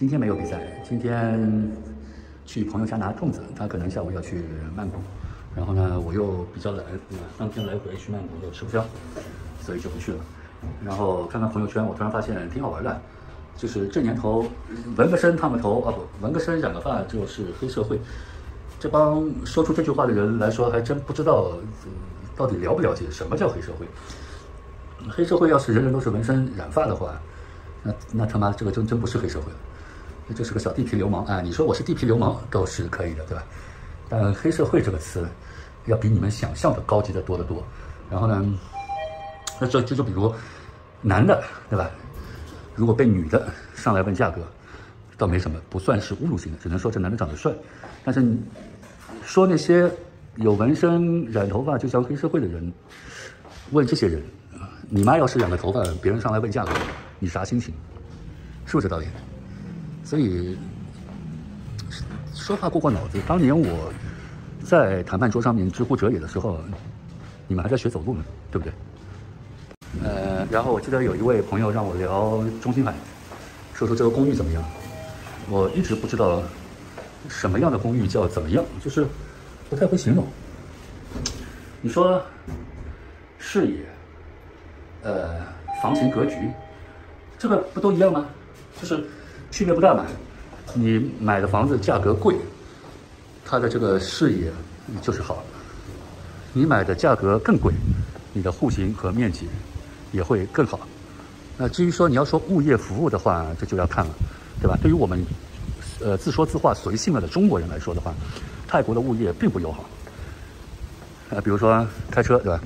今天没有比赛，今天去朋友家拿粽子，他可能下午要去曼谷，然后呢，我又比较懒，当天来回去曼谷又吃不消，所以就不去了。然后看看朋友圈，我突然发现挺好玩的，就是这年头纹个身烫个头啊不，纹个身染个发就是黑社会。这帮说出这句话的人来说，还真不知道到底了不了解什么叫黑社会。黑社会要是人人都是纹身染发的话，那那他妈这个真真不是黑社会了，那就是个小地痞流氓啊！你说我是地痞流氓都是可以的，对吧？但黑社会这个词，要比你们想象的高级的多得多。然后呢，那这这就比如男的，对吧？如果被女的上来问价格，倒没什么，不算是侮辱性的，只能说这男的长得帅。但是说那些有纹身、染头发就像黑社会的人，问这些人。你妈要是染个头发，别人上来问价格，你啥心情？是不是这道理？所以说话过过脑子。当年我在谈判桌上面知乎者也的时候，你们还在学走路呢，对不对？呃，然后我记得有一位朋友让我聊中心海，说说这个公寓怎么样。我一直不知道什么样的公寓叫怎么样，就是不太会形容。你说视野。呃，房型格局，这个不都一样吗？就是区别不大嘛。你买的房子价格贵，它的这个视野就是好；你买的价格更贵，你的户型和面积也会更好。那至于说你要说物业服务的话，这就要看了，对吧？对于我们呃自说自话随性了的中国人来说的话，泰国的物业并不友好。呃，比如说开车，对吧？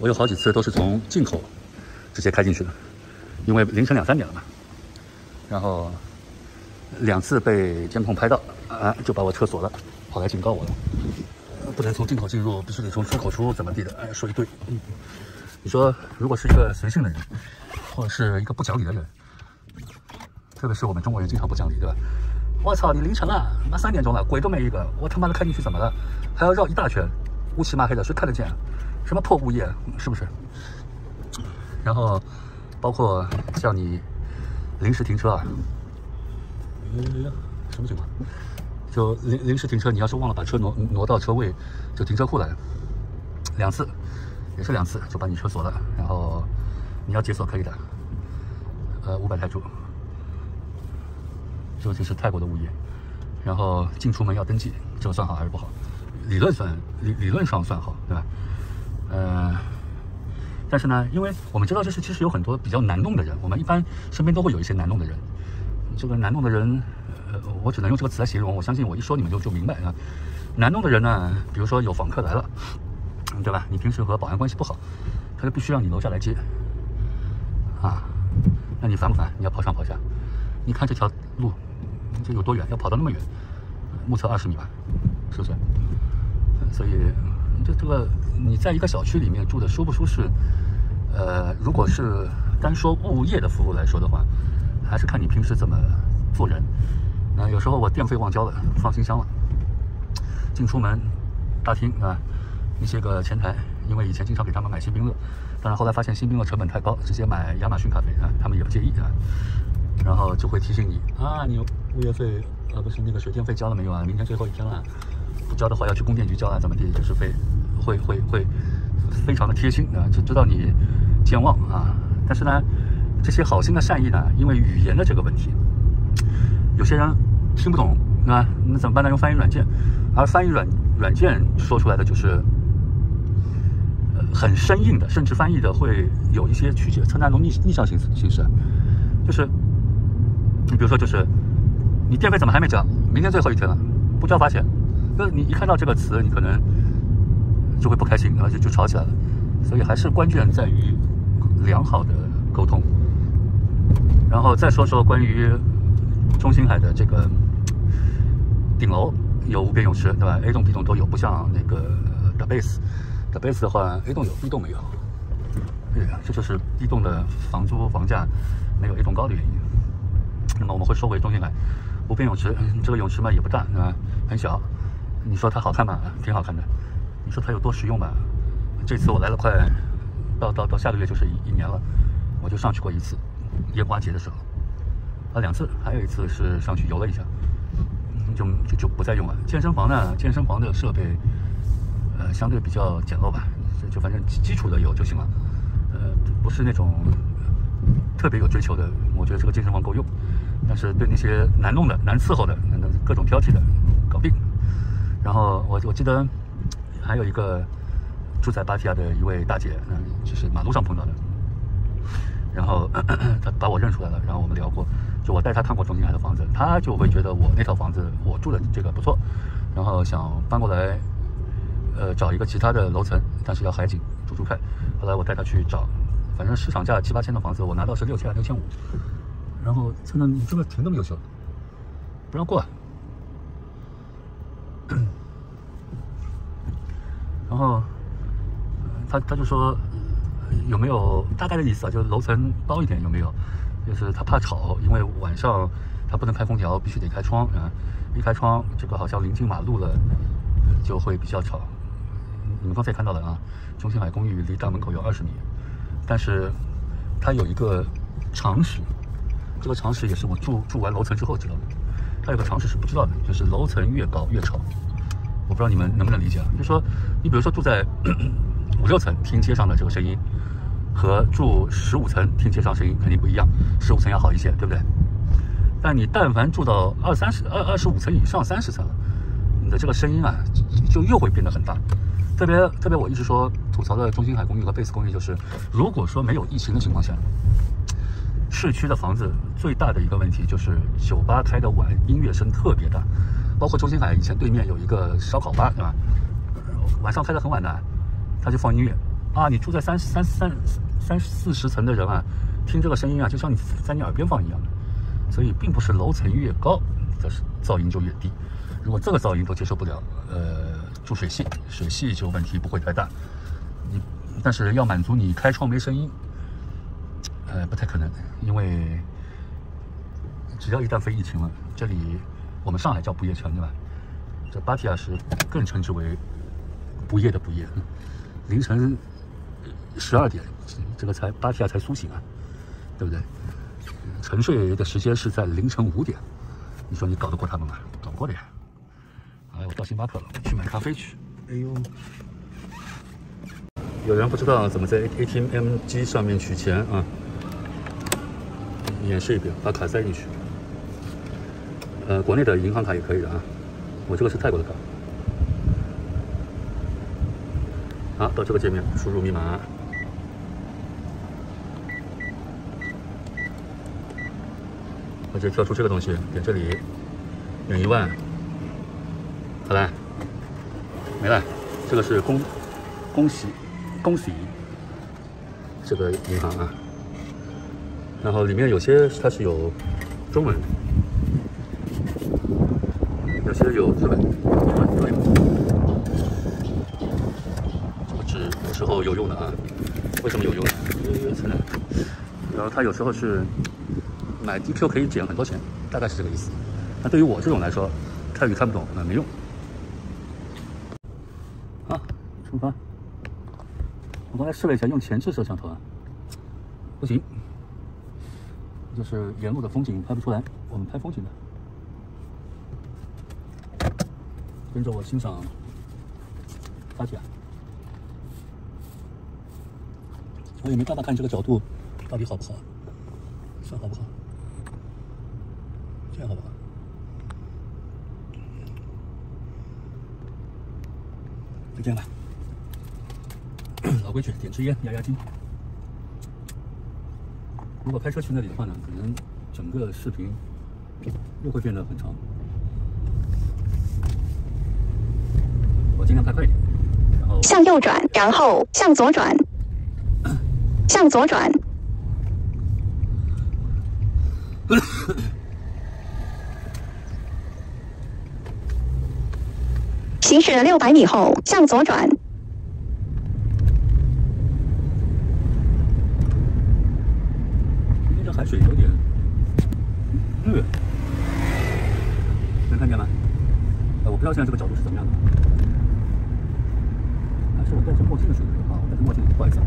我有好几次都是从进口直接开进去的，因为凌晨两三点了嘛。然后两次被监控拍到，啊，就把我车锁了，跑来警告我了，不能从进口进入，必须得从出口出，怎么地的？哎，说一堆。嗯，你说，如果是一个随性的人，或者是一个不讲理的人，特别是我们中国人经常不讲理，对吧？我操，你凌晨了，妈三点钟了，鬼都没一个，我他妈的开进去怎么了？还要绕一大圈，乌漆嘛黑的，谁看得见？什么破物业，是不是？然后，包括像你临时停车啊，什么情况？就临临时停车，你要是忘了把车挪挪到车位，就停车库来，两次，也是两次，就把你车锁了。然后你要解锁可以的，呃，五百泰铢。这个就是泰国的物业。然后进出门要登记，这个算好还是不好？理论算理理论上算好，对吧？呃，但是呢，因为我们知道这是其实有很多比较难弄的人，我们一般身边都会有一些难弄的人。这个难弄的人，呃，我只能用这个词来形容。我相信我一说你们就就明白啊。难弄的人呢，比如说有访客来了，对吧？你平时和保安关系不好，他就必须让你楼下来接。啊，那你烦不烦？你要跑上跑下。你看这条路，这有多远？要跑到那么远，目测二十米吧，是不是？所以。这这个你在一个小区里面住的舒不舒适？呃，如果是单说物业的服务来说的话，还是看你平时怎么做人。那有时候我电费忘交了，放新箱了，进出门大厅啊，一些个前台，因为以前经常给他们买新冰乐，但是后来发现新冰乐成本太高，直接买亚马逊咖啡啊，他们也不介意啊。然后就会提醒你啊，你物业费啊不是那个水电费交了没有啊？明天最后一天了。不交的话要去供电局交啊，怎么地？就是会会会会非常的贴心啊，就知道你健忘啊。但是呢，这些好心的善意呢，因为语言的这个问题，有些人听不懂啊，那怎么办呢？用翻译软件，而翻译软软件说出来的就是很生硬的，甚至翻译的会有一些曲解，称那种逆逆向形形式，就是你比如说就是你电费怎么还没交？明天最后一天了，不交罚钱。那你一看到这个词，你可能就会不开心，然后就就吵起来了。所以还是关键在于良好的沟通。然后再说说关于中心海的这个顶楼有无边泳池，对吧？A 栋、B 栋都有，不像那个 The Base，The Base 的话，A 栋有，B 栋没有。对，这就是 B 栋的房租房价没有 A 栋高的原因。那么我们会说回中心海无边泳池，这个泳池嘛也不大，对吧？很小。你说它好看吗？挺好看的。你说它有多实用吧？这次我来了快，到到到下个月就是一一年了，我就上去过一次，烟花节的时候，啊，两次，还有一次是上去游了一下，就就就不再用了。健身房呢，健身房的设备，呃，相对比较简陋吧，就就反正基基础的有就行了，呃，不是那种特别有追求的，我觉得这个健身房够用。但是对那些难弄的、难伺候的、那各种挑剔的，搞定。然后我我记得还有一个住在芭提雅的一位大姐，嗯，就是马路上碰到的。然后 她把我认出来了，然后我们聊过，就我带她看过中心海的房子，她就会觉得我那套房子我住的这个不错，然后想搬过来，呃，找一个其他的楼层，但是要海景住住看。后来我带她去找，反正市场价七八千的房子，我拿到是六千六千五。然后真的，你这个挺那么优秀，不让过。然后他他就说。有没有大概的意思啊？就是楼层高一点有没有？就是他怕吵，因为晚上他不能开空调，必须得开窗啊。一开窗，这个好像临近马路了，就会比较吵。你们刚才看到了啊，中心海公寓离大门口有二十米，但是它有一个常识，这个常识也是我住住完楼层之后知道的。他有个常识是不知道的，就是楼层越高越吵。我不知道你们能不能理解啊？就是说你比如说住在五六层，听街上的这个声音。和住十五层听街上声音肯定不一样，十五层要好一些，对不对？但你但凡住到二三十、二二十五层以上、三十层，你的这个声音啊，就又会变得很大。特别特别，我一直说吐槽的中心海公寓和贝斯公寓就是，如果说没有疫情的情况下，市区的房子最大的一个问题就是酒吧开的晚，音乐声特别大。包括中心海以前对面有一个烧烤吧，对吧？晚上开的很晚的，他就放音乐。啊，你住在三三三三四十层的人啊，听这个声音啊，就像你在你耳边放一样的。所以，并不是楼层越高，这是噪音就越低。如果这个噪音都接受不了，呃，住水系，水系就问题不会太大。你，但是要满足你开窗没声音，呃，不太可能，因为只要一旦非疫情了，这里我们上海叫不夜城，对吧？这芭提雅是更称之为不夜的不夜，凌晨。十二点，这个才巴提亚才苏醒啊，对不对？沉睡的时间是在凌晨五点，你说你搞得过他们吗？搞不过的呀！哎，我到星巴克了，去买咖啡去。哎呦，有人不知道怎么在 ATM 机上面取钱啊？演示一遍，把卡塞进去。呃，国内的银行卡也可以的啊，我这个是泰国的卡。好，到这个界面，输入密码。我就跳出这个东西，点这里，点一万，好了，没了。这个是恭恭喜恭喜这个银行啊，然后里面有些它是有中文，有些有日文，都有。这个纸有用的啊，为什么有用呢？然后它有时候是。买 DQ 可以减很多钱，大概是这个意思。那对于我这种来说，泰语看不懂，那没用。好，出发。我刚才试了一下用前置摄像头啊，不行，就是沿路的风景拍不出来。我们拍风景的，跟着我欣赏发起来。我也没办法看这个角度到底好不好，算好不好？这样好不好？就这样吧。老规矩，点支烟压压惊。如果开车去那里的话呢，可能整个视频又会变得很长。我尽量拍快一点，然后向右转，然后向左转，向左转。行驶六百米后，向左转。今天这海水有点绿，能看见吗？呃，我不知道现在这个角度是怎么样的。还是我戴着墨镜的水啊，我戴着墨镜，不好意思。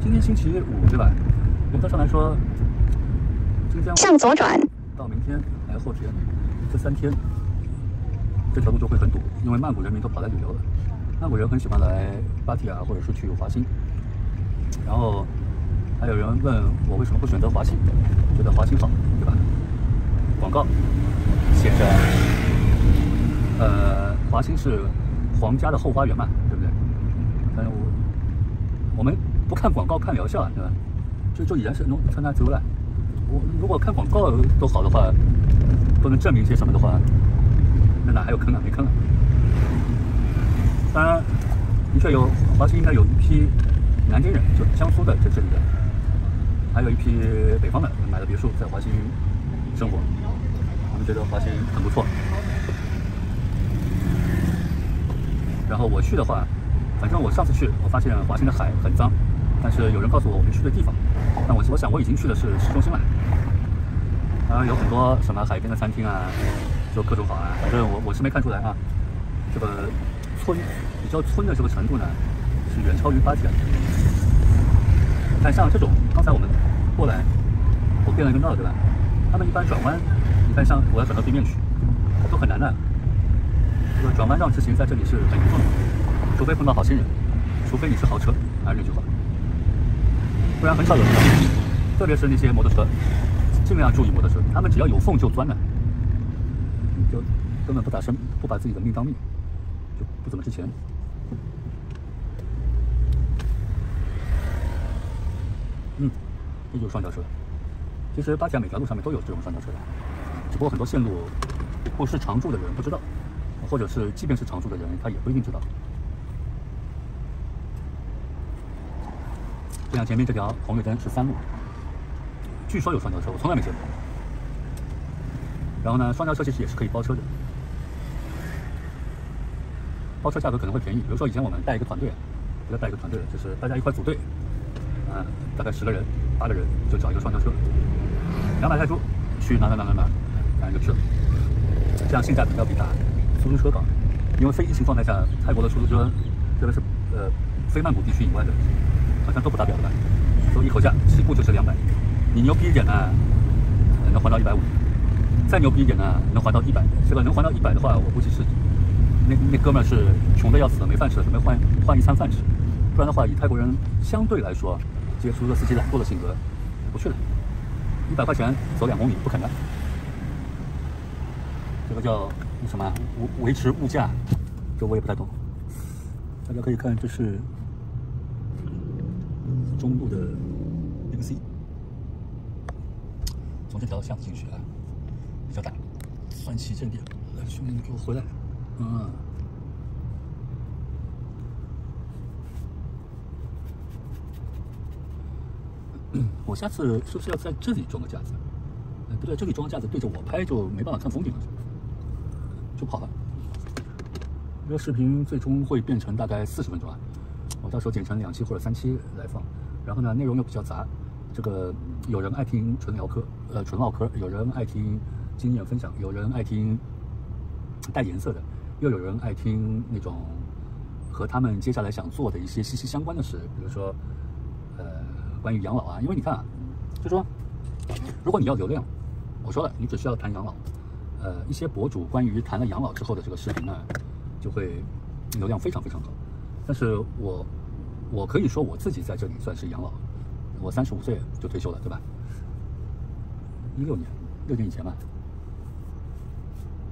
今天星期五对吧？原则上来说，今天向左转，到明天还有后天这三天，这条路就会很堵，因为曼谷人民都跑来旅游了。曼谷人很喜欢来芭提雅或者是去华欣，然后还有人问我为什么不选择华欣，觉得华欣好，对吧？广告写着，呃，华欣是皇家的后花园嘛，对不对？但是我我们不看广告看疗效啊，对吧？就就已然是侬穿它走了。如果看广告都好的话，都能证明些什么的话，那哪还有坑啊？没坑啊！当然，的确有华西应该有一批南京人，就江苏的在这里的，还有一批北方的买了别墅在华西生活，我们觉得华西很不错。然后我去的话，反正我上次去，我发现华西的海很脏，但是有人告诉我我没去的地方，但我我想我已经去的是市中心了。当然有很多什么海边的餐厅啊，就各种好啊，反正我我是没看出来啊。这个村比较村的这个程度呢，是远超于芭提雅的。看像这种，刚才我们过来，我变了一个道，对吧？他们一般转弯，你看像我要转到对面去，都很难的。这个转弯让直行在这里是很严重的，除非碰到好心人，除非你是豪车，还是那句话，不然很少有人。特别是那些摩托车，尽量注意摩托车，他们只要有缝就钻的，就根本不打生，不把自己的命当命，就不怎么值钱。嗯，这就是双桥车。其实芭提雅每条路上面都有这种双桥车的，只不过很多线路不是常住的人不知道，或者是即便是常住的人，他也不一定知道。就像前面这条红绿灯是三路，据说有双桥车，我从来没见过。然后呢，双桥车其实也是可以包车的，包车价格可能会便宜。比如说以前我们带一个团队，不要带一个团队，就是大家一块组队，啊、大概十个人、八个人就找一个双桥车，两百泰铢去哪哪哪哪哪，然后就去了。这样性价比要比打出租车高，因为非疫情状态下，泰国的出租车，特别是呃非曼谷地区以外的，好像都不达标的吧？都一口价，起步就是两百。你牛逼一点呢，能还到一百五；再牛逼一点呢，能还到一百。这个能还到一百的话，我估计是那那哥们是穷的要死，没饭吃，准备换换一餐饭吃。不然的话，以泰国人相对来说，这些出租车司机懒惰的性格，不去了。一百块钱走两公里不肯的。这个叫什么维维持物价，这我也不太懂。大家可以看，这是中路的 Big C，从这条巷子进去啊，比较大，算起正点。来，兄弟，们给我回来。嗯。我下次是不是要在这里装个架子？哎，不对，这里装个架子对着我拍就没办法看风景了，就不好了。这个视频最终会变成大概四十分钟啊，我到时候剪成两期或者三期来放。然后呢，内容又比较杂，这个有人爱听纯聊嗑，呃，纯唠嗑；有人爱听经验分享，有人爱听带颜色的，又有人爱听那种和他们接下来想做的一些息息相关的事，比如说，呃，关于养老啊。因为你看啊，就说如果你要流量，我说了，你只需要谈养老，呃，一些博主关于谈了养老之后的这个视频呢，就会流量非常非常高。但是我我可以说我自己在这里算是养老，我三十五岁就退休了，对吧？一六年，六年以前吧，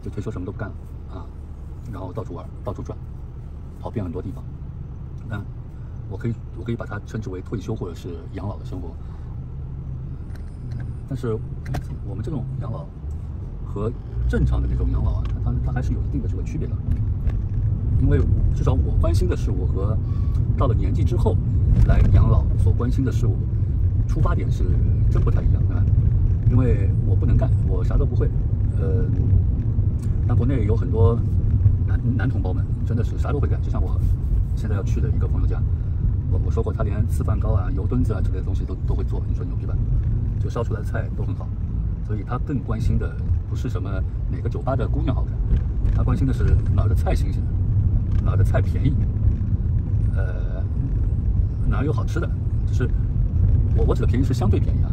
就退休什么都不干了啊，然后到处玩，到处转，跑遍很多地方。那我可以我可以把它称之为退休或者是养老的生活。但是我们这种养老和正常的那种养老啊，它它它还是有一定的这个区别的。因为至少我关心的事物和到了年纪之后来养老所关心的事物，出发点是真不太一样的。因为我不能干，我啥都不会。呃，但国内有很多男男同胞们真的是啥都会干，就像我现在要去的一个朋友家，我我说过他连吃饭糕啊、油墩子啊之类的东西都都会做，你说牛逼吧？就烧出来的菜都很好，所以他更关心的不是什么哪个酒吧的姑娘好看，他关心的是哪儿的菜新鲜，哪儿的菜便宜，呃，哪儿有好吃的，就是我我指的便宜是相对便宜啊，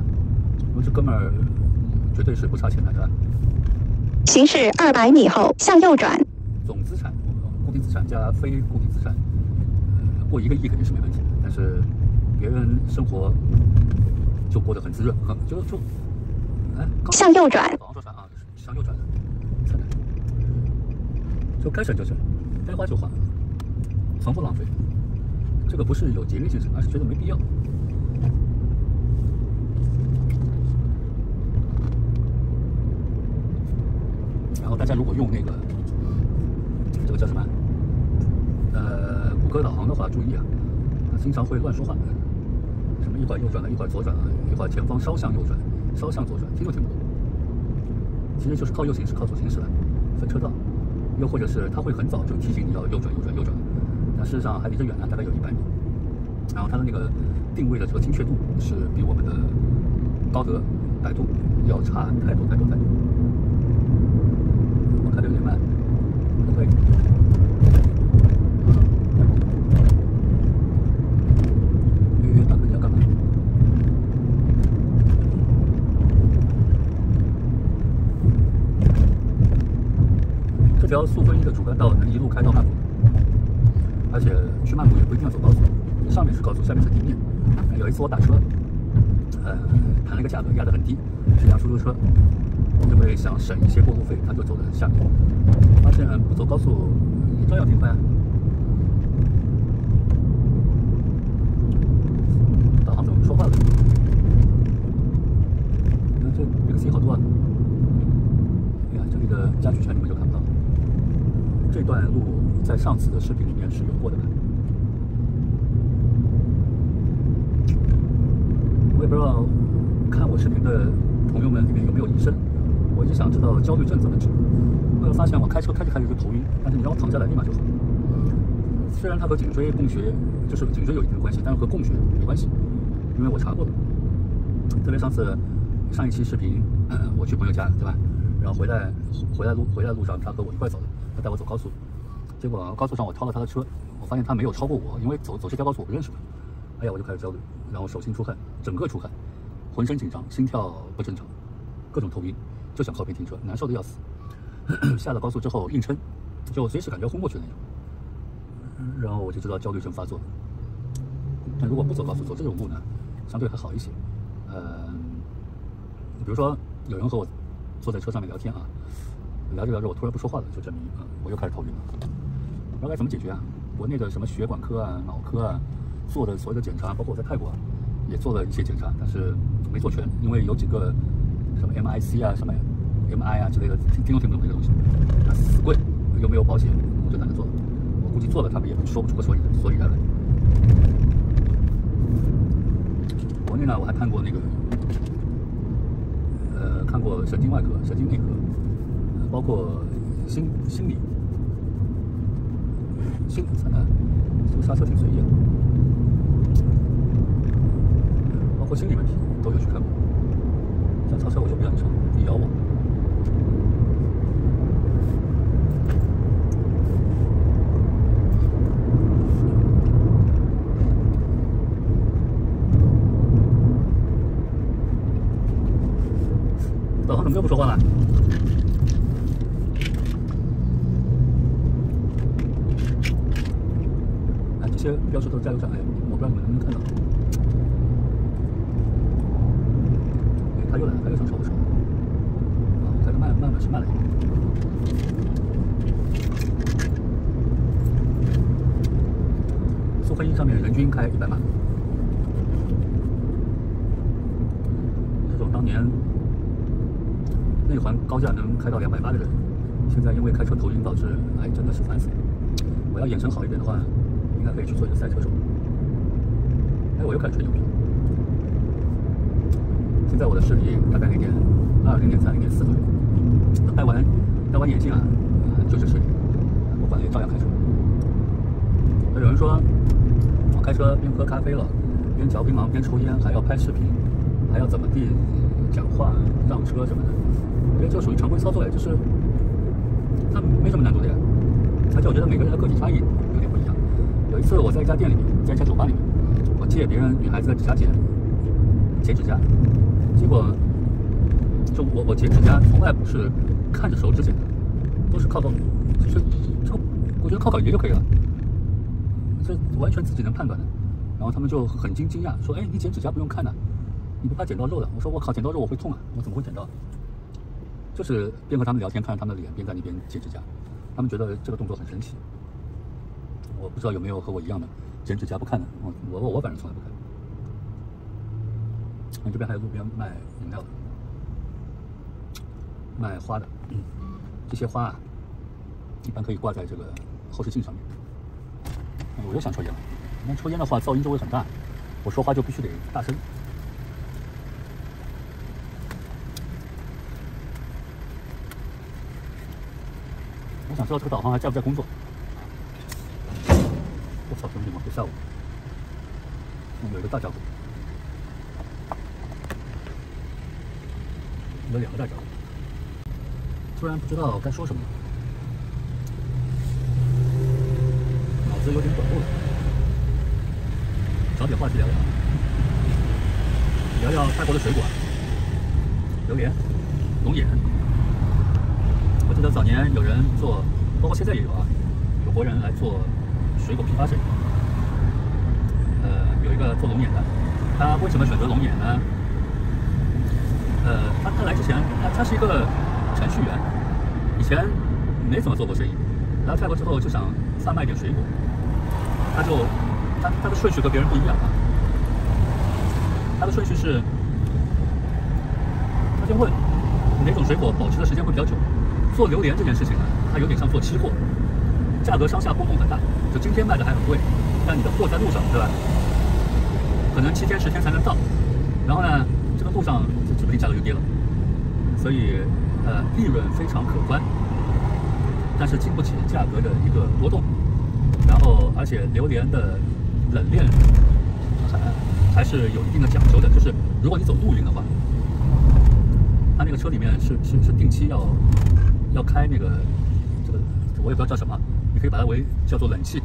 因为这哥们儿绝对是不差钱的，对吧？行驶二百米后向右转。总资产，固定资产加非固定资产，呃，过一个亿肯定是没问题的。但是别人生活就过得很滋润，很就就哎，向右转导航说啥啊？向右转的，菜单就该省就省，该花就花，从不浪费。这个不是有节约精神，而是觉得没必要。然后大家如果用那个这个叫什么？呃，谷歌导航的话，注意啊，经常会乱说话，什么一会儿右转了，一会儿左转了，一会儿前方稍向右转，稍向左转，听都听不懂。其实就是靠右行驶，靠左行驶的分车道，又或者是它会很早就提醒你要右转、右转、右转，但事实上还离得远呢，大概有一百米。然后它的那个定位的这个精确度是比我们的高德、百度要差太多太多太多。我开的有点慢，不会以。约大哥你要干嘛？这条速分一的主干道能一路开到曼谷，而且去曼谷也不一定要走高速，上面是高速，下面是地面。有一次我打车，呃，谈了一个价格，压得很低，是辆出租车，因为想省一些过路费，他就走的下面。发现不走高速也照样挺快啊。导航怎么不说话了？你看这 Big C 好多啊！哎呀，这里的家具城你们就看不到了。这段路在上次的视频里面是有过的吧？我也不知道看我视频的朋友们里面有没有医生，我就想知道焦虑症怎么治。后来发现我开车开着开着就头晕，但是你让我躺下来立马就好。虽然它和颈椎供血就是颈椎有一定的关系，但是和供血没关系，因为我查过了。特别上次上一期视频，我去朋友家，对吧？然后回来回来路回来路上，他和我一块走的，他带我走高速，结果高速上我超了他的车，我发现他没有超过我，因为走走这条高速我不认识他。哎呀，我就开始焦虑，然后手心出汗，整个出汗，浑身紧张，心跳不正常，各种头晕，就想靠边停车，难受的要死。下了高速之后硬撑，就随时感觉昏过去那种。然后我就知道焦虑症发作了。但如果不走高速，走这种路呢，相对还好一些。呃，比如说有人和我坐在车上面聊天啊，聊着聊着我突然不说话了，就证明啊我又开始头晕了。然后该怎么解决啊？国内的什么血管科啊、脑科啊做的所有的检查，包括我在泰国也做了一些检查，但是没做全，因为有几个什么 MIC 啊、什么 MI 啊之类的，听听都听不懂这个东西，啊死贵，又没有保险，我就懒得做了。我估计做了他们也说不出个所以所以然来。国内呢，我还看过那个，呃，看过神经外科、神经内科，包括心心理、心理测呢，这个刹车挺随意的，包括心理问题都有去看过。像超车我就不让你超，你咬我。导航怎么又不说话了？哎，都是加油站，哎，我不知道你们能不能看到。哎，他又来了，他又想超我车。啊，我开的慢慢慢是慢了一点。苏芬一上面人均开一百码，这种当年内环高架能开到两百八的人，现在因为开车头晕导致，哎，真的是烦死了。我要眼神好一点的话，应该可以去做一个赛车手。哎，我又开始吹牛逼。现在我的视力大概零点二、零点三、零点四左右。戴完戴完眼镜啊，就是视力，我管也照样开车。有人说，我开车边喝咖啡了，边嚼槟榔边抽烟，还要拍视频，还要怎么地讲话、让车什么的，我觉得这属于常规操作呀，就是它没什么难度的呀。而且我觉得每个人的个体差异有一。次我在一家店里面，在一家酒吧里面，我借别人女孩子的指甲剪剪指甲，结果就我我剪指甲从来不是看着手指剪的，都是靠靠，就是这个我觉得靠感觉就可以了，这完全自己能判断的。然后他们就很惊惊讶，说：“哎，你剪指甲不用看的，你不怕剪到肉的？”我说：“我靠，剪到肉我会痛啊，我怎么会剪到？”就是边和他们聊天，看着他们的脸，边在那边剪指甲，他们觉得这个动作很神奇。我不知道有没有和我一样的剪指甲不看的，我我我反正从来不看。这边还有路边卖饮料的，卖花的，嗯，这些花啊，一般可以挂在这个后视镜上面。我又想抽烟了。那抽烟的话，噪音就会很大，我说话就必须得大声。我想知道这个导航还在不在工作？我操，兄弟们，别吓我！有一个大家伙，有两个大家伙，突然不知道该说什么，脑子有点短路了。找点话题聊聊，聊聊泰国的水果，榴莲、龙眼。我记得早年有人做，包括现在也有啊，有国人来做水果批发生意。呃，有一个做龙眼的，他为什么选择龙眼呢？呃，他他来之前，他他是一个程序员，以前没怎么做过生意，来泰国之后就想贩卖点水果，他就。他他的顺序和别人不一样啊，他的顺序是，他先问哪种水果保持的时间会比较久。做榴莲这件事情呢，它有点像做期货，价格上下波动很大。就今天卖的还很贵，但你的货在路上，对吧？可能七天十天才能到，然后呢，这个路上就指不定价格就跌了，所以呃利润非常可观，但是经不起价格的一个波动。然后而且榴莲的。冷链还还是有一定的讲究的，就是如果你走陆运的话，它那个车里面是是是定期要要开那个这个我也不知道叫什么，可以把它为叫做冷气，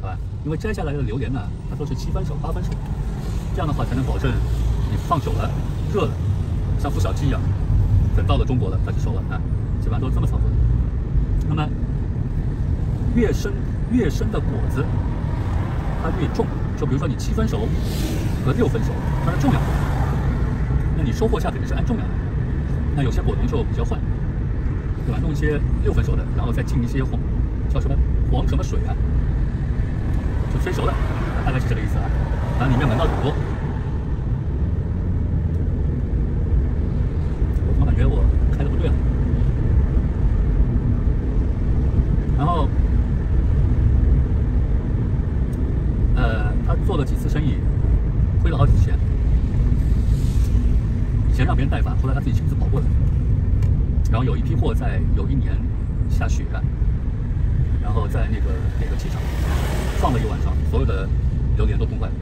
好吧？因为摘下来的榴莲呢，它都是七分熟八分熟，这样的话才能保证你放久了热了，像孵小鸡一样，等到了中国了它就熟了啊，基本上都是这么操作的。那么越生越生的果子。它越重，就比如说你七分熟和六分熟，它的重量，那你收获下肯定是按重量来。那有些果农就比较坏，对吧？弄一些六分熟的，然后再进一些黄，叫什么黄什么水啊，就催熟的，大概是这个意思啊。然后里面门道很多，我怎么感觉我开的不对啊？然后。呃，他做了几次生意，亏了好几千。以前让别人代发，后来他自己亲自跑过来。然后有一批货在有一年下雪，然后在那个哪个机场放了一晚上，所有的榴莲都冻坏了。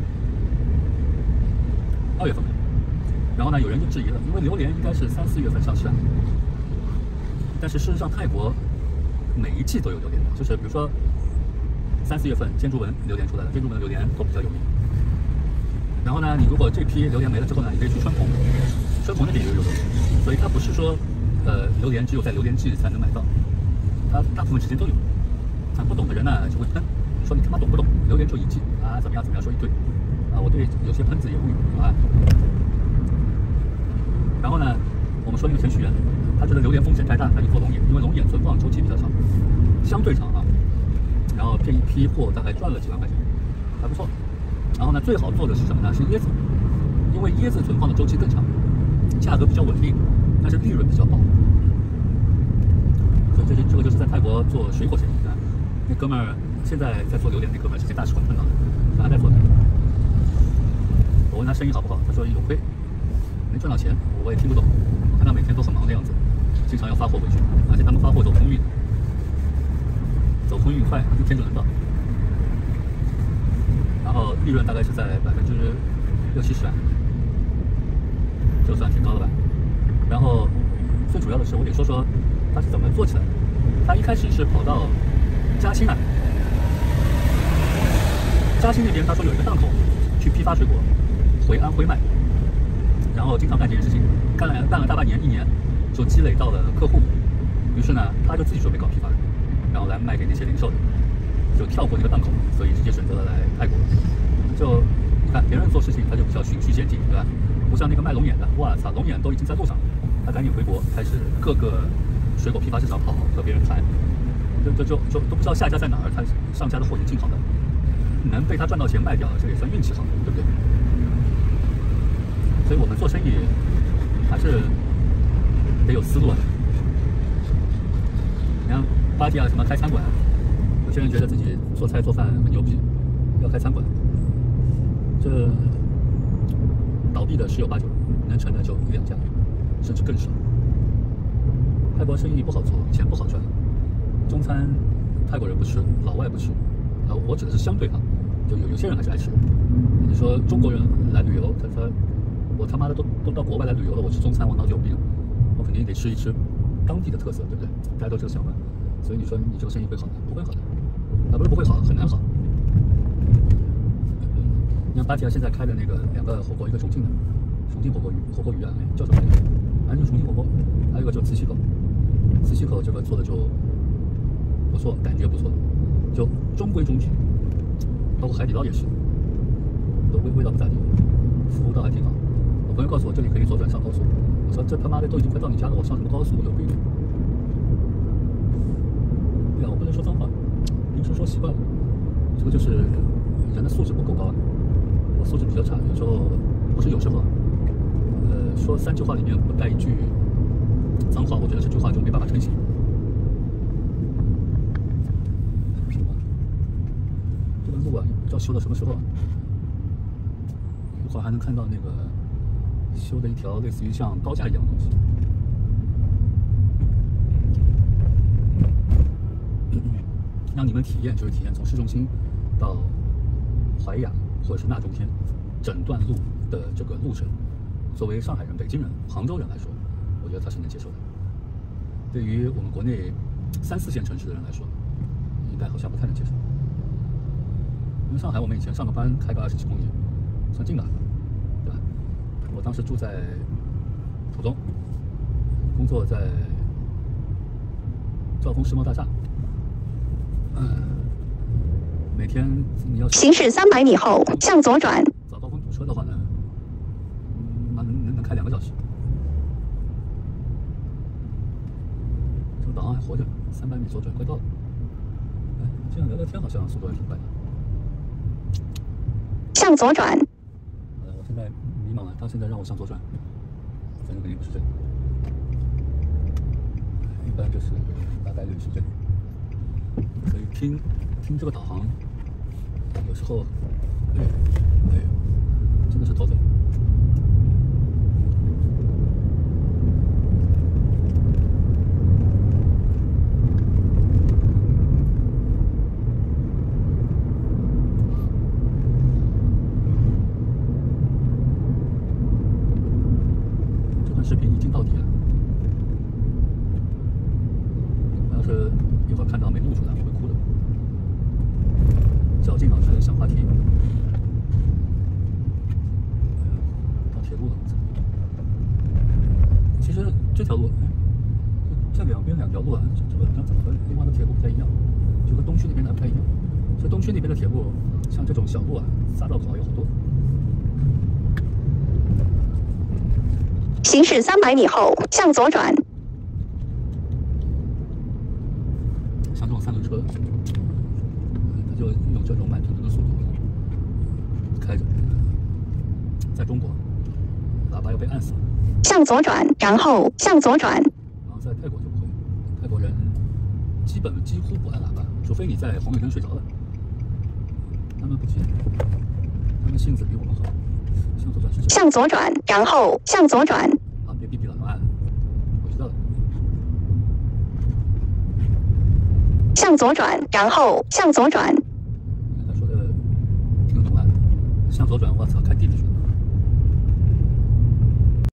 二月份，然后呢，有人就质疑了，因为榴莲应该是三四月份上市啊。但是事实上，泰国每一季都有榴莲的，就是比如说。三四月份，建筑文榴莲出来了，建筑文的榴莲都比较有名。然后呢，你如果这批榴莲没了之后呢，你可以去春蓬，春蓬那边也有榴莲，所以它不是说，呃，榴莲只有在榴莲季才能买到，它大部分时间都有。啊，不懂的人呢就会喷，说你他妈懂不懂？榴莲就一季啊，怎么样怎么样，说一堆。啊，我对有些喷子也无语啊。然后呢，我们说那个程序员，他觉得榴莲风险太大，他就做龙眼，因为龙眼存放周期比较长，相对长啊。然后这一批货大概赚了几万块钱，还不错。然后呢，最好做的是什么呢？是椰子，因为椰子存放的周期更长，价格比较稳定，但是利润比较薄。所以这些这个就是在泰国做水果生意。哥们儿现在在做榴莲，那哥们儿之前大使馆碰到的，他还在做呢。我问他生意好不好，他说有亏，没赚到钱。我也听不懂，我看他每天都很忙的样子，经常要发货回去，而且他们发货走空运。走空运快，一天就能到，然后利润大概是在百分之六七十啊，就算挺高的吧。然后最主要的是，我得说说他是怎么做起来的。他一开始是跑到嘉兴啊，嘉兴那边他说有一个档口去批发水果，回安徽卖，然后经常干这件事情，干了干了大半年一年，就积累到了客户，于是呢，他就自己准备搞批发，然后来卖给那些零售的，就跳过那个档口，所以直接选择了来泰国。就你看别人做事情，他就比较循序渐进，对吧？不像那个卖龙眼的，哇操，龙眼都已经在路上了，他赶紧回国，开始各个水果批发市场跑，和别人谈，这这就就都不知道下家在哪儿，他上家的货已经进好的，能被他赚到钱卖掉，这也算运气好，对不对？所以我们做生意还是得有思路啊。你看巴蒂啊，什么开餐馆，有些人觉得自己做菜做饭很牛逼，要开餐馆，这。倒闭的十有八九，能成的就一两家，甚至更少。泰国生意不好做，钱不好赚。中餐泰国人不吃，老外不吃。啊，我指的是相对啊，就有有些人还是爱吃。你说中国人来旅游，他说我他妈的都都到国外来旅游了，我吃中餐我脑子有病，我肯定得吃一吃当地的特色，对不对？大家都这个想法，所以你说你这个生意会好的？不会好的，啊不是不会好，很难好。你看巴提亚现在开的那个两个火锅，一个重庆的重庆火锅鱼火锅鱼啊，叫什么来着？反正就重庆火锅。还有一个就磁器口，磁器口这个做的就不错，感觉不错，就中规中矩。包括海底捞也是，都味味道不咋地，服务倒还挺好。我朋友告诉我这里可以左转上高速，我说这他妈的都已经快到你家了，我上什么高速？我有病！对啊，我不能说脏话，平时说习惯了，这个就是人的素质不够高啊。素质比较差，有时候不是有时候，呃，说三句话里面不带一句脏话，我觉得这句话就没办法成型。这个路啊，不知道修到什么时候。一会儿还能看到那个修的一条类似于像高架一样的东西。让你们体验就是体验从市中心到淮雅。或者是那中天，整段路的这个路程，作为上海人、北京人、杭州人来说，我觉得他是能接受的。对于我们国内三四线城市的人来说，应该好像不太能接受。因为上海我们以前上个班开个二十几公里，算近的，对吧？我当时住在浦东，工作在兆丰世贸大厦。嗯。每天你要行驶三百米后向左转。早高峰堵车的话呢，那能能能开两个小时。这个导航还活着，三百米左转快到了。哎，这样聊聊天好像速度还挺快的。向左转。呃，我现在迷茫了，他现在让我向左转，反正肯定不是这里。一般就是大概率是这里，所以听听这个导航。有时候，哎，哎，真的是头疼。这段视频一镜到底啊！我要是一会儿看到没录出来，我会哭的。绞尽脑汁想话题，到铁路了。其实这条路，这两边两条路啊，这这个怎么和另外的铁路不太一样？就和东区那边还不太一样。这东区那边的铁路，像这种小路啊，匝道口有好多。行驶三百米后向左转。像这种三轮车。它就用这种慢吞吞的速度开着，在中国，喇叭要被按死了。向左转，然后向左转。然后在泰国就不会，泰国人基本几乎不按喇叭，除非你在红绿灯睡着了。不急，他们性子比我们好。向左转是向左转，然后向左转。啊，别逼逼了，慢。我知道了。向左转，然后向左转。他说的听懂了向左转，我操，开地址去了。